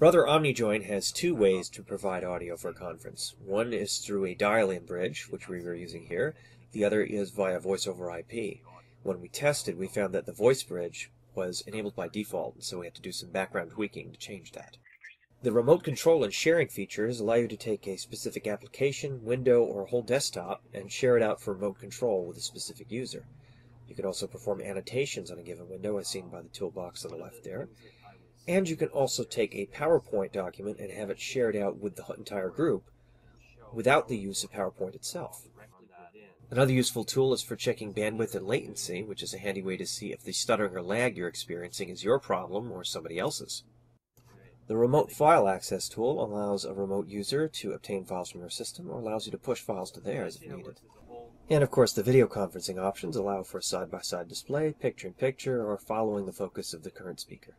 Brother OmniJoin has two ways to provide audio for a conference. One is through a dial-in bridge, which we were using here. The other is via voice over IP. When we tested, we found that the voice bridge was enabled by default, so we had to do some background tweaking to change that. The remote control and sharing features allow you to take a specific application, window, or whole desktop and share it out for remote control with a specific user. You can also perform annotations on a given window as seen by the toolbox on the left there. And you can also take a PowerPoint document and have it shared out with the entire group without the use of PowerPoint itself. Another useful tool is for checking bandwidth and latency, which is a handy way to see if the stuttering or lag you're experiencing is your problem or somebody else's. The Remote File Access tool allows a remote user to obtain files from your system or allows you to push files to theirs if needed. And of course, the video conferencing options allow for a side-by-side -side display, picture-in-picture, -picture, or following the focus of the current speaker.